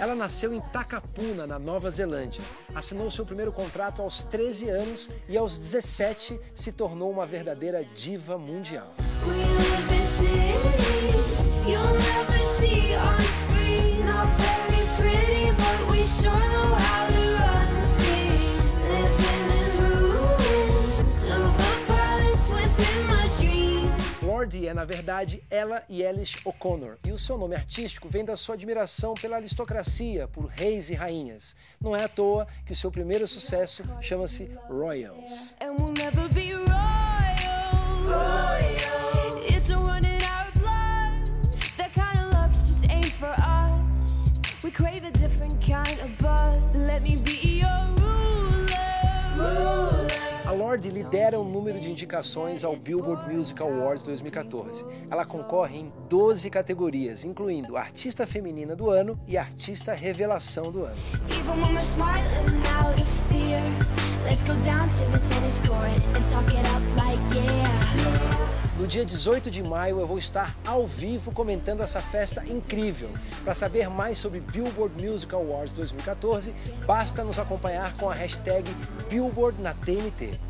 Ela nasceu em Takapuna, na Nova Zelândia. Assinou seu primeiro contrato aos 13 anos e aos 17 se tornou uma verdadeira diva mundial. Lorde é, na verdade, ela e Ellis O'Connor, e o seu nome artístico vem da sua admiração pela aristocracia, por reis e rainhas. Não é à toa que o seu primeiro sucesso chama-se Royals. Crave a different kind of buzz. Let me be your. A Lorde lidera o número de indicações ao Billboard Music Awards 2014. Ela concorre em 12 categorias, incluindo Artista Feminina do Ano e Artista Revelação do Ano. No dia 18 de maio eu vou estar ao vivo comentando essa festa incrível. Para saber mais sobre Billboard Music Awards 2014, basta nos acompanhar com a hashtag Billboard na TNT.